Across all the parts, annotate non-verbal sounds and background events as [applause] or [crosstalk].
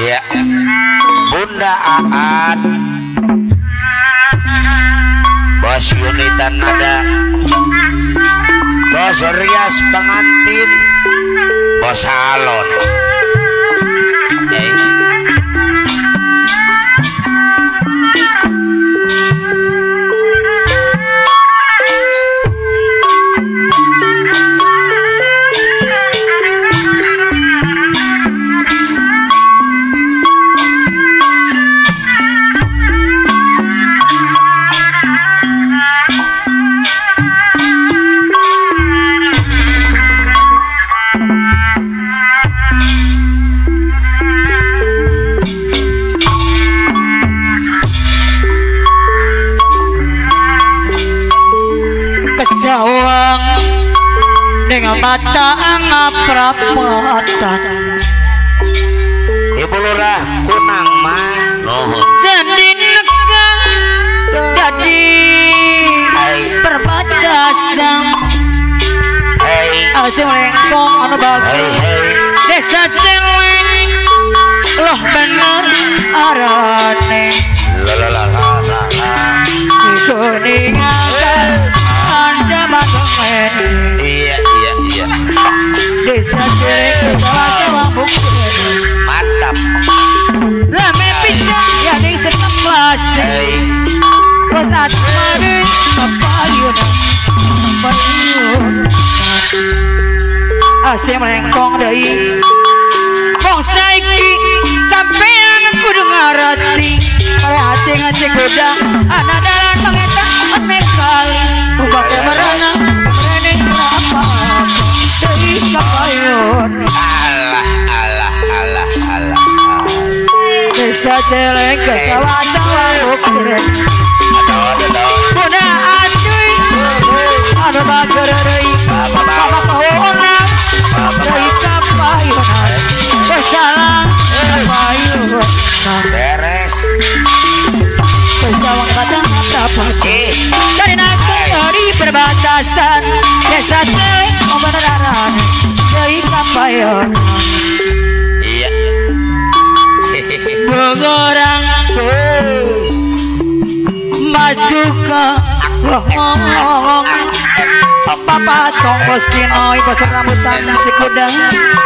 Iya. Bunda Aan. Bos Yunitan Nada Bos Rias Pengantin. Bos Salon dengan mata ngaprapatan Ibu Lurah kunang mah Nuhun jadi negang jadi perbatasan. Hei asing lengkong anu hei desa celeng loh bener arane. Lalalala kuningan ancaman Iya iya. Desa sawah bukti Mantap. Rame pisang ya di sekelas. Hei. Bos atmarin papayun papayun Asih melengkong dari Bong saiki sampean kudu ngarati Pada hati ngecek gudang Anak dalan pengetak mekali Ubaknya merenang Merening apa Papayun Alah alah alah alah Desa celeng ke bukit Bunda aduy Ada bager Ke ngomong. Papa tong bos kinoi bos rambutan si kuda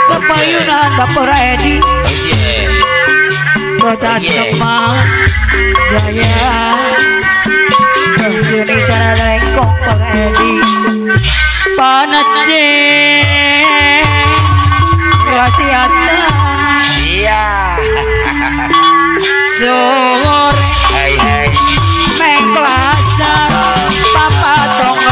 Kepayunan bapak Edi Iya Kota. Kemang Jaya. Sini cara lengkong Pak Edi Panece Wasiatan Iya [laughs] Sore. Hei hei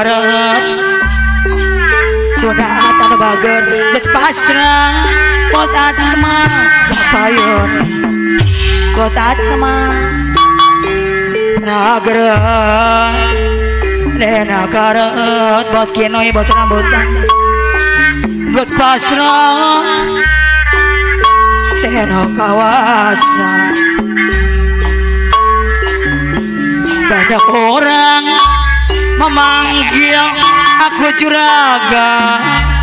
karep kunaan anu bager geus pasrah pos atma payun pos atma ragreg dena karep bos kinoi bos rambutan. Geus pasrah Teno kawasan Banyak orang memanggil aku juraga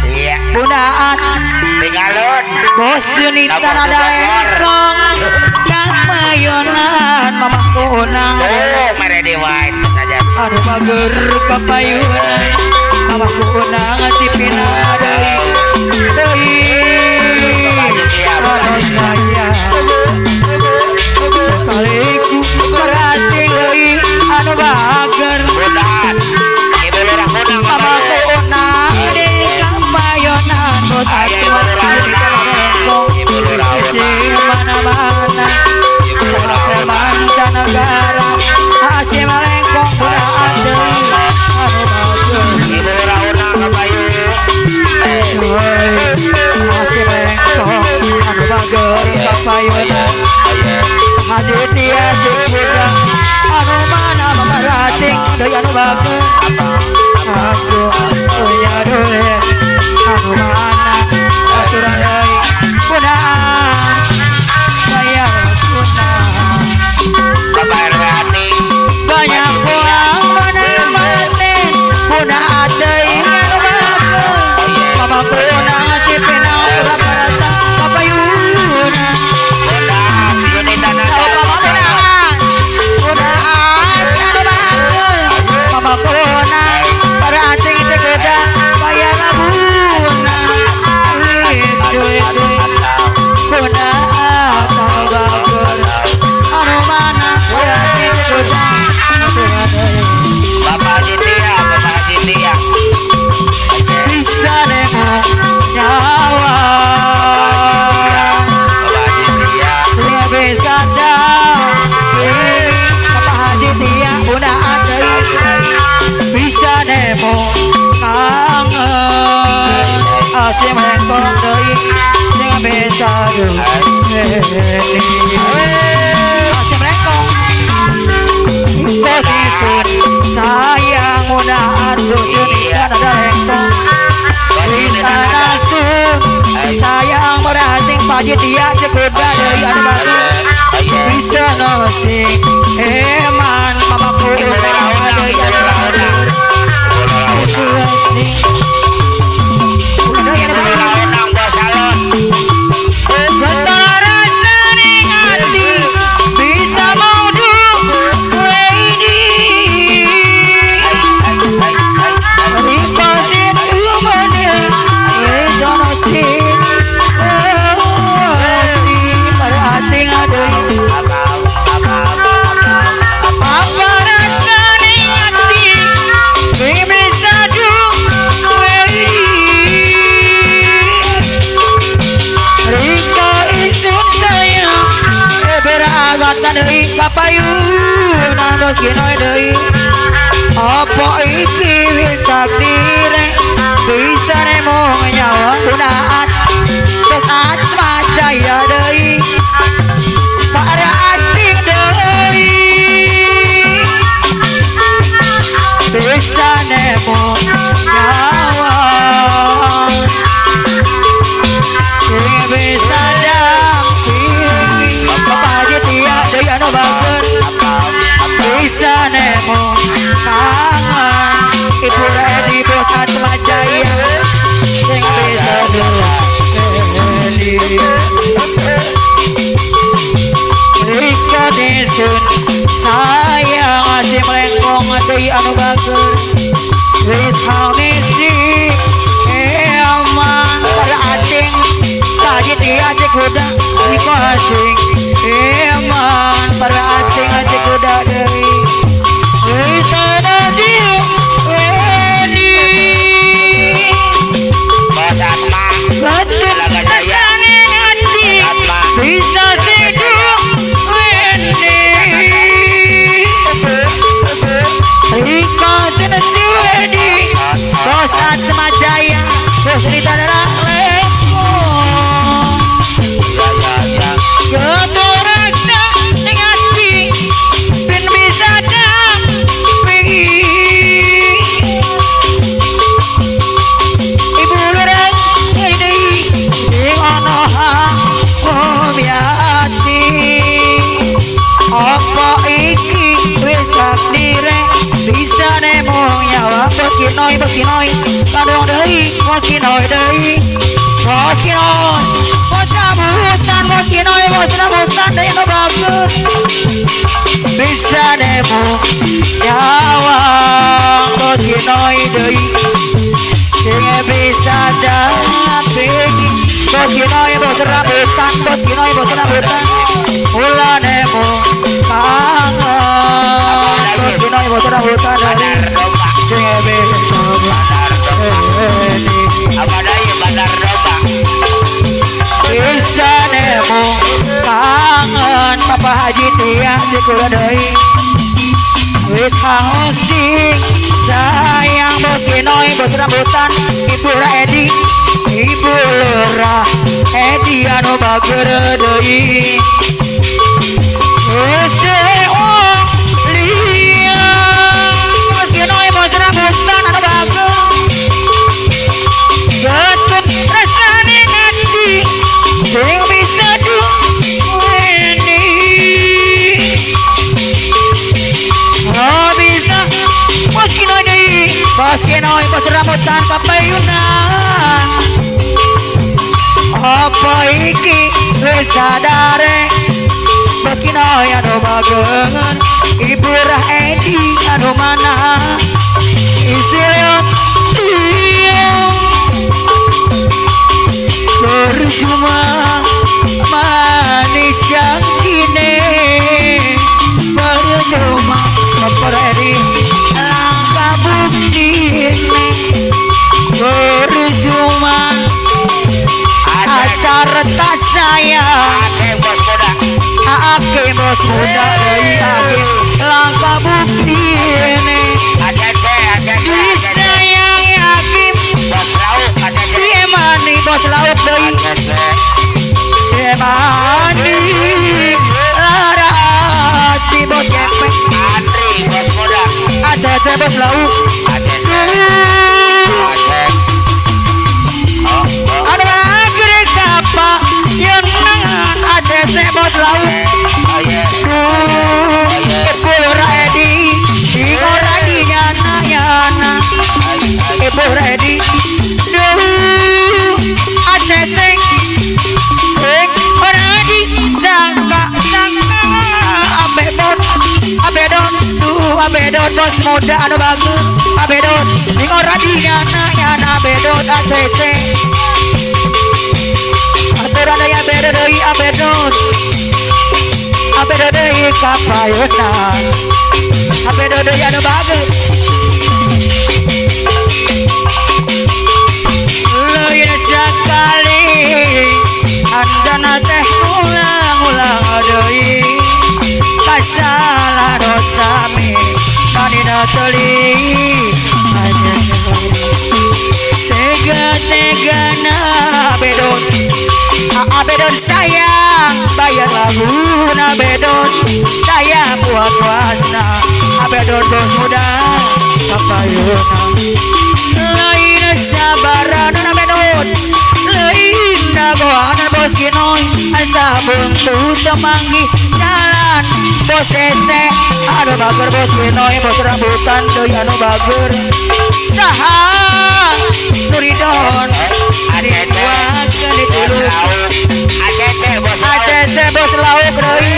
Iya. Tinggalun bos Sunita Nomor ada lengkong Dan mayonan mama kunang Oh mere di wine saja Aduh bager kapayunan Mama kunang cipina dari Dari Aduh saya Hadir dia jemput Anu mana mamarating Dayanu bagus. Melengkong dari Saya bisa Kau kisun Sayang udah ada Kan ada Sayang merasing Pajit dia cekuda dari anu batu bisa nasi eman mamaku udah ada yang Beragatan dari kapayunan Dos kinoi dari Apa iki wis takdire Bisa nemo nyawa gunaan. Terus atma jaya dari Para ating dari Bisa nemo anu bagus bisa nemo? Kangen ibu ready bos atma jaya sing bisa duweni Rika desun sayang asih melengkong dari anu bagus wis hamisi eman beracing kaji dia cek kuda Rika asing eman good out there. Nyawa bos kinoi bos kinoi kadang deui bos kinoi deui bos kinoi bos rambutan bos kinoi bos rambutan deui anu bagus bisa nemo nyawa bos kinoi deui sing bisa dampingi bos kinoi bos rambutan bos kinoi bos rambutan mula nemo kangen bos kinoi bos rambutan dari sing papa haji tia cikula deui Wis hausing sayang bos kinoi bos rambutan ibu ra edi ibu lora edi anu bager deui sadare Bos kinoi anu bagen Ibu rah edi anu mana bos laut Aceh. Demani Lara hati bos Andri bos. Aceh bos Aceh Aceh. Ada kapa Yang Aceh bos. Ibu ready Ibu Yana yana Ibu Duh sing Sing ready Sangka Sangka Abedon Abedon Duh Abedon bos muda anu bagus Abedon Sing ready Yana yana Abedon Aceh sing Aturan ya Abedon Deui Abedon Abedon Deui kapayunan Abedon Deui anu bagus ulang-ulang deui Kasalah dosa mi Kanina teli. Tega-tega na bedon Abedon sayang Bayar lagu na bedon Saya buat wasna Abedon bos muda Kapayuna Lain sabaran na bedon Lain nagoan bos kinoy Asa buntu temanggi Jalan bos ete Anu bager bos kinoy Bos rambutan Doi anu bager Saha Nuridon Bos ditulung lauk. Aceh bos lauk. ACC bos lauk deui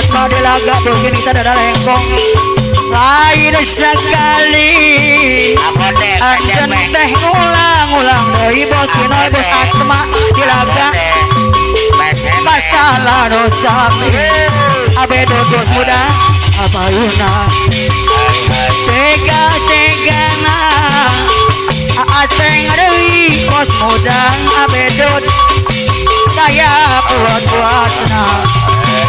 bos Atma dilaga Bos ini ada lengkong Lain sekali. Anjen teh ngulang-ulang. Deui bos kinoy bos? Atma dilaga Masalah dosa. Abedo bos muda Apa yuna? Tega tega na. Aceng deui bos muda Abedo Saya buat puasna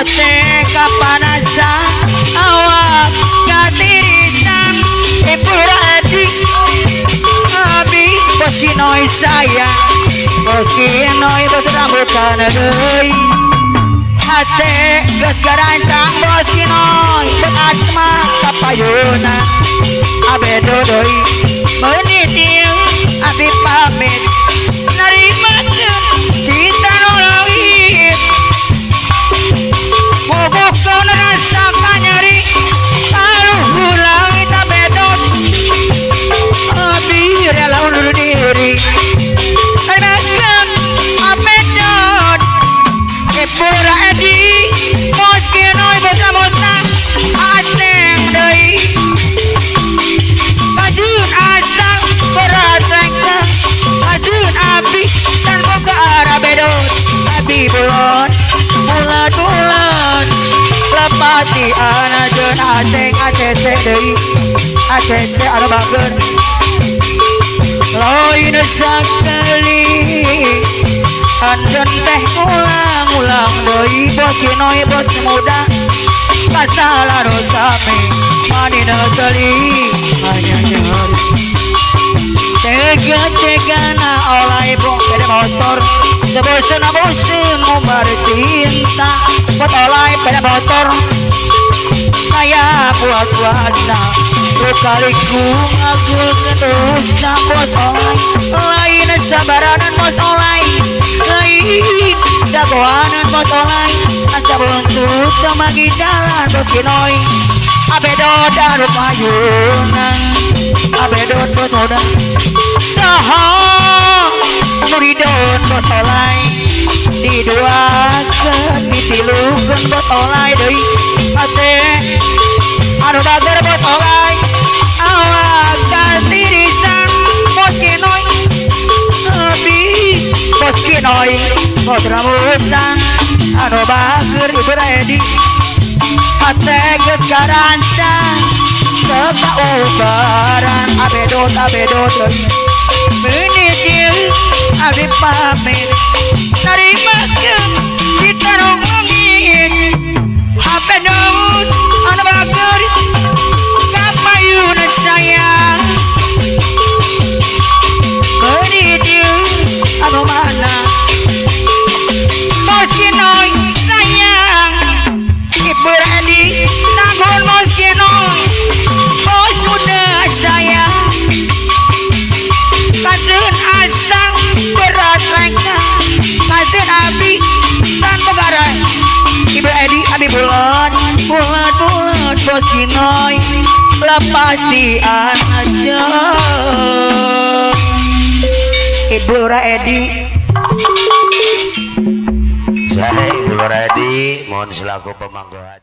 hate kapanasan awak katirisan ibu radi abi bos kinoi sayang bos kinoi bos rambutan deui hate geus garancang bos kinoi bekat mah kapayuna abedo deui meuniting abi pamit Lepati anak jen aceng ACC dei ACC ada bager Loin sakali Anjen teh ulang-ulang doi bos kinoi bos muda Masalah dosa me Mani negeri Hanya nyari Tega-tega na oleh bong Pede motor Sebosen bosen ngumbar cinta Buat oleh pede motor Saya buat puasa Lukaliku ngagul dosa Bos oleh Lain sabaranan bos oleh Lain dagoanan bos oleh Asa buntut temagi jalan bos kinoi. Abedot dan payunan. Abedot bos modal Saha Muridon bos oleh Diduakan Ditilukan bos oleh Dei Ate Anu bager bos oleh Awak Kartirisan Bos kinoi Abi Bos kinoi Bos rambutan Anu bager Ibu Edi Ate Gekarancang Seka ubaran Abedot Abedot Menijil Abi pamit Nerima ke Kita ngomongin Abedot Anu kinoi Lepasi aja Ibu Edi Saya Ibu Loredi, mohon selaku pemangku